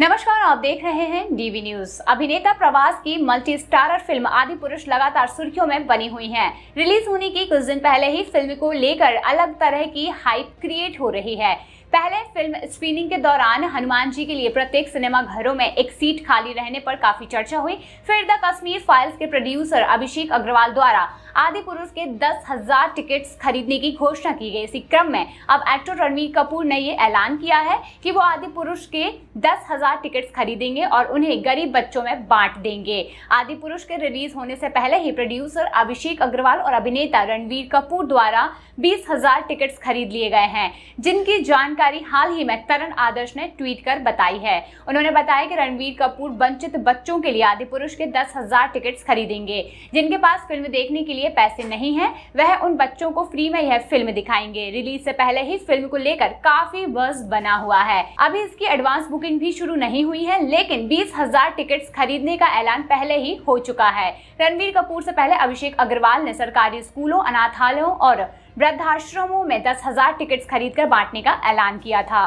नमस्कार, आप देख रहे हैं डीवी न्यूज़। अभिनेता प्रवास की मल्टी स्टारर फ़िल्म आदि पुरुष लगातार सुर्खियों में बनी हुई है। रिलीज़ होने के कुछ दिन पहले ही फ़िल्म को लेकर अलग तरह की हाइप क्रिएट हो रही है। पहले फ़िल्म स्क्रीनिंग के दौरान हनुमान जी के लिए प्रत्येक सिनेमा घरों में एक सीट खाली रहने पर काफ़ी चर्चा हुई। फिर द कश्मीर फाइल्स के प्रोड्यूसर अभिषेक अग्रवाल द्वारा आदि पुरुष के दस हज़ार टिकट खरीदने की घोषणा की गई। इसी क्रम में अब एक्टर रणवीर कपूर ने ये ऐलान किया है कि वो आदि पुरुष के दस हज़ार टिकट खरीदेंगे और उन्हें गरीब बच्चों में बांट देंगे। आदि पुरुष के रिलीज़ होने से पहले ही प्रोड्यूसर अभिषेक अग्रवाल और अभिनेता रणवीर कपूर द्वारा बीस हज़ार टिकट खरीद लिए गए हैं। जिनकी जानकारी हाल ही में तरन आदर्श ने ट्वीट कर बताई है। उन्होंने बताया कि रणवीर कपूर वंचित बच्चों के लिए आदि पुरुष के दस हज़ार टिकट खरीदेंगे। जिनके पास फ़िल्म देखने के लिए पैसे नहीं है, वह उन बच्चों को फ्री में यह फ़िल्म दिखाएँगे। रिलीज़ से पहले ही फ़िल्म को लेकर काफ़ी बस बना हुआ है। अभी इसकी एडवांस बुकिंग भी शुरू नहीं हुई है, लेकिन बीस हज़ार टिकट खरीदने का ऐलान पहले ही हो चुका है। रणवीर कपूर से पहले अभिषेक अग्रवाल ने सरकारी स्कूलों, अनाथालयों और वृद्धाश्रमों में दस हज़ार टिकट खरीद कर बांटने का ऐलान किया था।